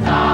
time.